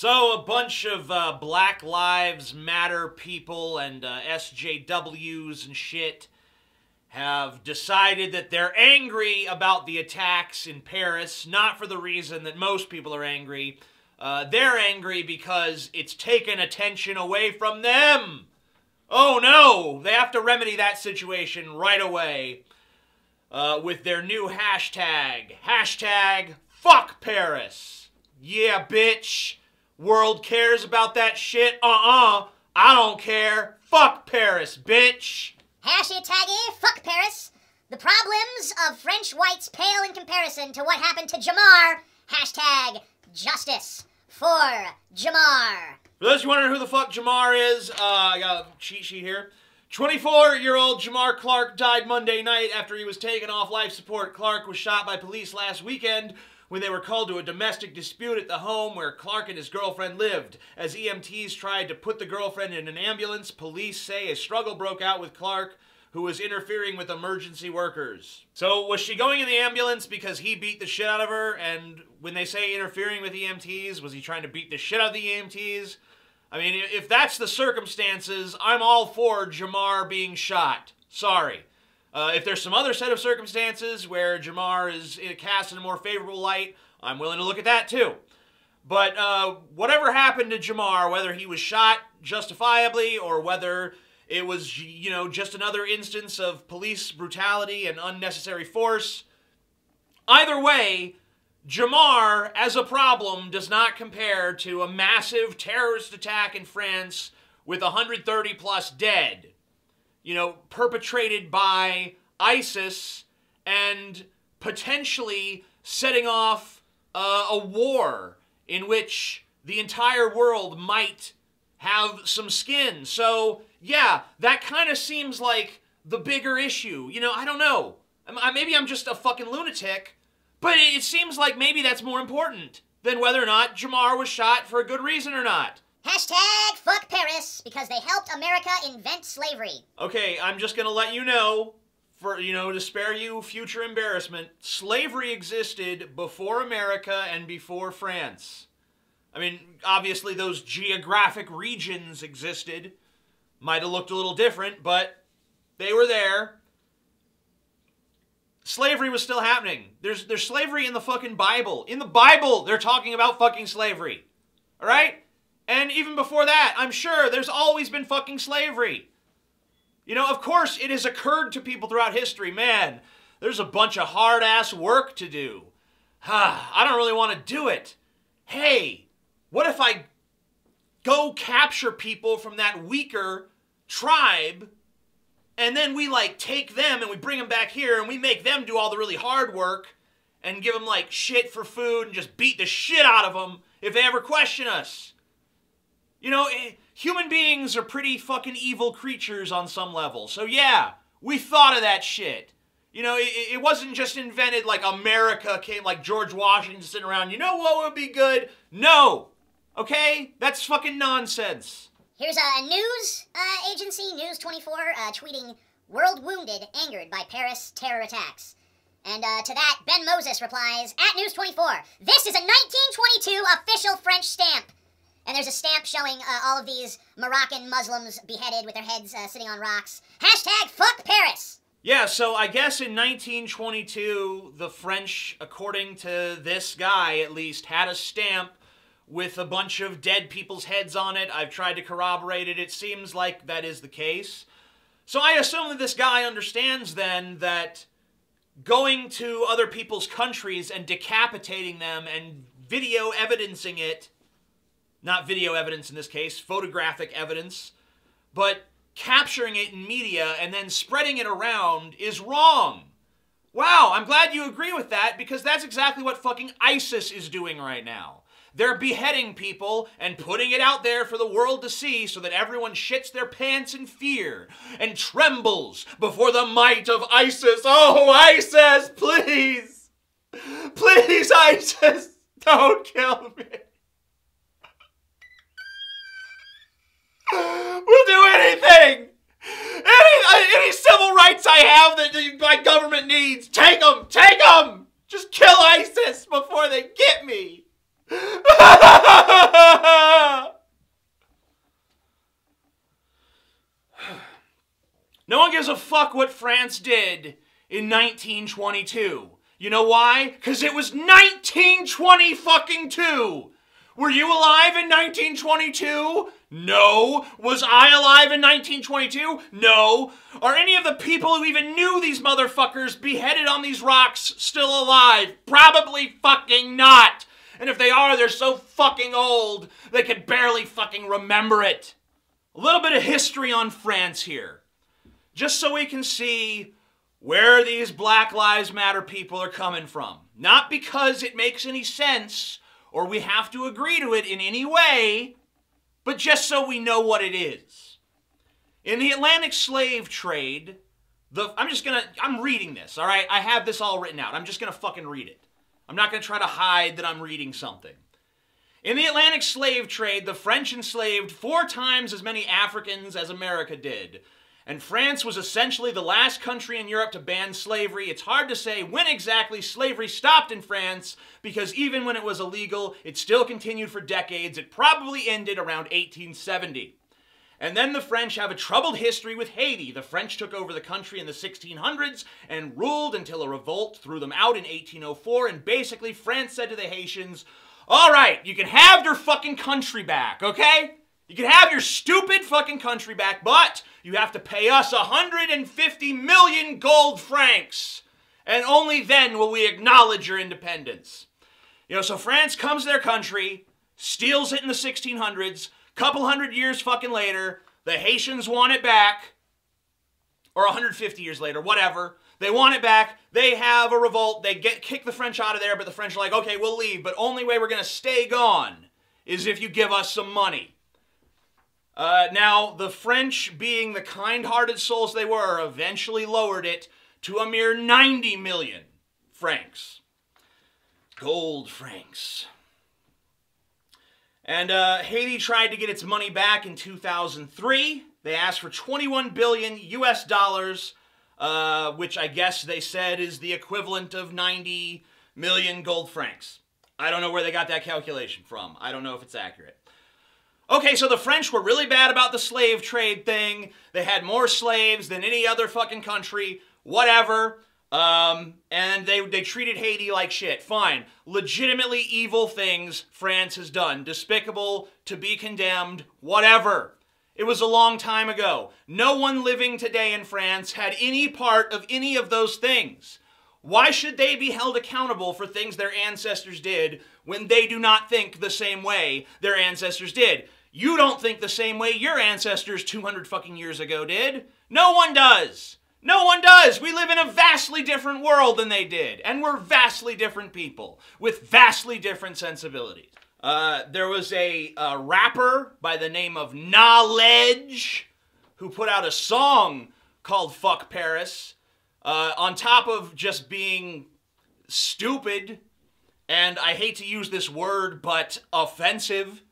So, a bunch of uh, Black Lives Matter people and uh, SJWs and shit have decided that they're angry about the attacks in Paris, not for the reason that most people are angry. Uh, they're angry because it's taken attention away from them. Oh no! They have to remedy that situation right away uh, with their new hashtag. Hashtag fuck Paris. Yeah, bitch. World cares about that shit? Uh-uh. I don't care. Fuck Paris, bitch. Hashtag fuck Paris. The problems of French whites pale in comparison to what happened to Jamar. Hashtag justice for Jamar. For those you wondering who the fuck Jamar is, uh, I got a cheat sheet here. 24 year old Jamar Clark died Monday night after he was taken off life support. Clark was shot by police last weekend when they were called to a domestic dispute at the home where Clark and his girlfriend lived. As EMTs tried to put the girlfriend in an ambulance, police say a struggle broke out with Clark, who was interfering with emergency workers. So, was she going in the ambulance because he beat the shit out of her? And when they say interfering with EMTs, was he trying to beat the shit out of the EMTs? I mean, if that's the circumstances, I'm all for Jamar being shot. Sorry. Uh, if there's some other set of circumstances where Jamar is cast in a more favorable light, I'm willing to look at that too. But uh, whatever happened to Jamar, whether he was shot justifiably or whether it was, you know, just another instance of police brutality and unnecessary force, either way, Jamar as a problem does not compare to a massive terrorist attack in France with 130 plus dead you know, perpetrated by ISIS and potentially setting off uh, a war in which the entire world might have some skin. So, yeah, that kind of seems like the bigger issue. You know, I don't know. Maybe I'm just a fucking lunatic, but it seems like maybe that's more important than whether or not Jamar was shot for a good reason or not. Hashtag fuck Paris because they helped America invent slavery. Okay, I'm just gonna let you know, for you know, to spare you future embarrassment, slavery existed before America and before France. I mean, obviously those geographic regions existed. Might have looked a little different, but they were there. Slavery was still happening. There's there's slavery in the fucking Bible. In the Bible, they're talking about fucking slavery. All right? And even before that, I'm sure there's always been fucking slavery. You know, of course, it has occurred to people throughout history, man, there's a bunch of hard ass work to do. I don't really want to do it. Hey, what if I go capture people from that weaker tribe and then we like take them and we bring them back here and we make them do all the really hard work and give them like shit for food and just beat the shit out of them if they ever question us. You know, eh, human beings are pretty fucking evil creatures on some level. So yeah, we thought of that shit. You know, it, it, wasn't just invented like America came, like George Washington sitting around, you know what would be good? No. Okay? That's fucking nonsense. Here's a news uh, agency, News 24, uh, tweeting, World wounded, angered by Paris terror attacks. And uh, to that, Ben Moses replies, at News 24, this is a 1922 official French stamp. And there's a stamp showing uh, all of these Moroccan Muslims beheaded with their heads uh, sitting on rocks. Hashtag fuck Paris. Yeah, so I guess in 1922, the French, according to this guy at least, had a stamp with a bunch of dead people's heads on it. I've tried to corroborate it. It seems like that is the case. So I assume that this guy understands then that going to other people's countries and decapitating them and video evidencing it not video evidence in this case, photographic evidence, but capturing it in media and then spreading it around is wrong. Wow, I'm glad you agree with that because that's exactly what fucking ISIS is doing right now. They're beheading people and putting it out there for the world to see so that everyone shits their pants in fear and trembles before the might of ISIS. Oh, ISIS, please! Please, ISIS, don't kill me. We'll do anything. Any, any civil rights I have that my government needs, take them, take them. Just kill ISIS before they get me. no one gives a fuck what France did in 1922. You know why? Because it was 1920 fucking two. Were you alive in 1922? No. Was I alive in 1922? No. Are any of the people who even knew these motherfuckers beheaded on these rocks still alive? Probably fucking not. And if they are, they're so fucking old, they could barely fucking remember it. A little bit of history on France here. Just so we can see where these Black Lives Matter people are coming from. Not because it makes any sense or we have to agree to it in any way, but just so we know what it is. In the Atlantic slave trade, the I'm just gonna I'm reading this, all right? I have this all written out. I'm just gonna fucking read it. I'm not gonna try to hide that I'm reading something. In the Atlantic slave trade, the French enslaved four times as many Africans as America did. And France was essentially the last country in Europe to ban slavery. It's hard to say when exactly slavery stopped in France because even when it was illegal, it still continued for decades. It probably ended around 1870. And then the French have a troubled history with Haiti. The French took over the country in the 1600s and ruled until a revolt threw them out in 1804. And basically, France said to the Haitians, All right, you can have your fucking country back, okay? You can have your stupid fucking country back, but you have to pay us 150 million gold francs. And only then will we acknowledge your independence. You know, so France comes to their country, steals it in the 1600s, couple hundred years fucking later, the Haitians want it back, or 150 years later, whatever. They want it back. They have a revolt. They get kick the French out of there, but the French are like, okay, we'll leave, but only way we're gonna stay gone is if you give us some money. Uh, now, the French, being the kind hearted souls they were, eventually lowered it to a mere 90 million francs. Gold francs. And uh, Haiti tried to get its money back in 2003. They asked for 21 billion US dollars, uh, which I guess they said is the equivalent of 90 million gold francs. I don't know where they got that calculation from. I don't know if it's accurate. Okay, so the French were really bad about the slave trade thing. They had more slaves than any other fucking country, whatever. Um, and they, they treated Haiti like shit. Fine. Legitimately evil things France has done. Despicable, to be condemned, whatever. It was a long time ago. No one living today in France had any part of any of those things. Why should they be held accountable for things their ancestors did when they do not think the same way their ancestors did? You don't think the same way your ancestors 200 fucking years ago did. No one does. No one does. We live in a vastly different world than they did. And we're vastly different people with vastly different sensibilities. Uh, there was a, a rapper by the name of Knowledge who put out a song called Fuck Paris. Uh, on top of just being stupid, and I hate to use this word, but offensive.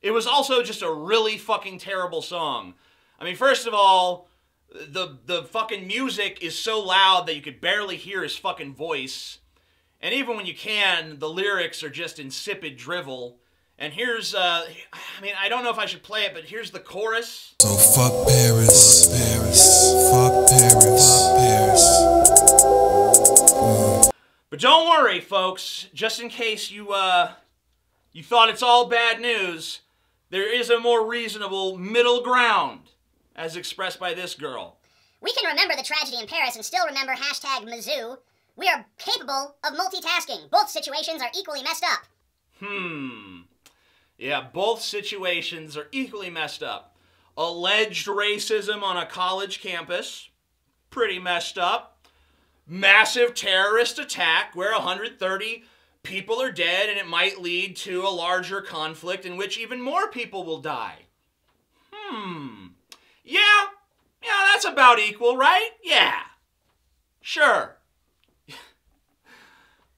It was also just a really fucking terrible song. I mean, first of all, the the fucking music is so loud that you could barely hear his fucking voice. And even when you can, the lyrics are just insipid drivel. And here's, uh, I mean, I don't know if I should play it, but here's the chorus. So fuck Paris, Paris, fuck Paris, Paris. But don't worry, folks. Just in case you, uh, you thought it's all bad news, there is a more reasonable middle ground, as expressed by this girl. We can remember the tragedy in Paris and still remember hashtag Mizzou. We are capable of multitasking. Both situations are equally messed up. Hmm. Yeah, both situations are equally messed up. Alleged racism on a college campus, pretty messed up. Massive terrorist attack where 130 people are dead and it might lead to a larger conflict in which even more people will die. Hmm. Yeah. Yeah, that's about equal, right? Yeah. Sure.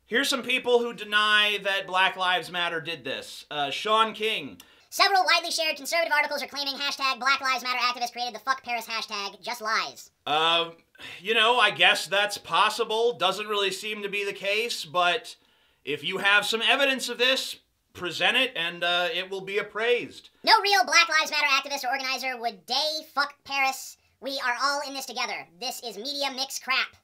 Here's some people who deny that Black Lives Matter did this. Uh, Shaun King. Several widely shared conservative articles are claiming hashtag Black Lives Matter activists created the fuck Paris hashtag. Just lies. Uh, you know, I guess that's possible. Doesn't really seem to be the case, but if you have some evidence of this, present it and uh, it will be appraised. No real Black Lives Matter activist or organizer would day fuck Paris We are all in this together. This is media mix crap.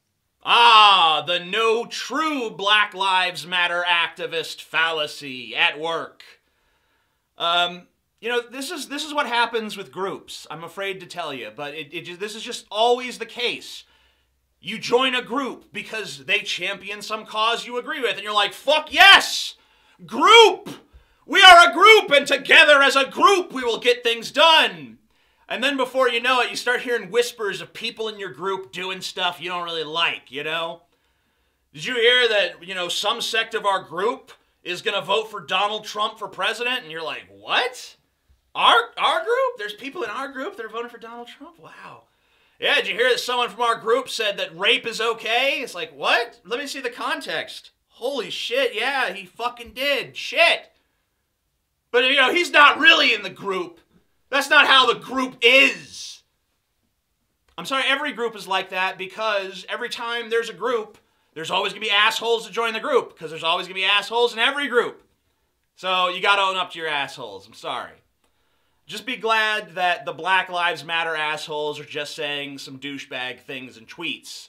Ah, the no true Black Lives Matter activist fallacy at work. Um, you know, this is this is what happens with groups. I'm afraid to tell you, but it, it this is just always the case. You join a group because they champion some cause you agree with, and you're like, "Fuck yes, group! We are a group, and together as a group, we will get things done." And then before you know it, you start hearing whispers of people in your group doing stuff you don't really like, you know? Did you hear that, you know, some sect of our group is going to vote for Donald Trump for president? And you're like, what? Our, our group? There's people in our group that are voting for Donald Trump? Wow. Yeah, did you hear that someone from our group said that rape is okay? It's like, what? Let me see the context. Holy shit, yeah, he fucking did. Shit. But, you know, he's not really in the group. That's not how the group is. I'm sorry, every group is like that because every time there's a group, there's always going to be assholes to join the group because there's always going to be assholes in every group. So you got to own up to your assholes. I'm sorry. Just be glad that the Black Lives Matter assholes are just saying some douchebag things and tweets.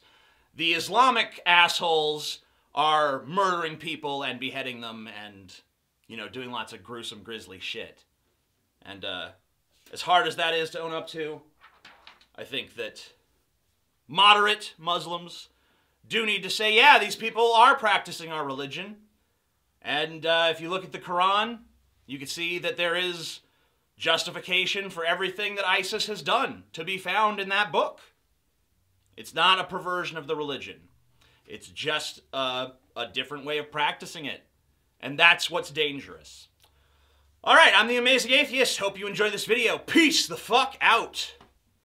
The Islamic assholes are murdering people and beheading them and, you know, doing lots of gruesome, grisly shit. And, uh, as hard as that is to own up to, I think that moderate Muslims do need to say, yeah, these people are practicing our religion. And uh, if you look at the Quran, you can see that there is justification for everything that ISIS has done to be found in that book. It's not a perversion of the religion, it's just a, a different way of practicing it. And that's what's dangerous. All right, I'm the Amazing Atheist. Hope you enjoyed this video. Peace the fuck out.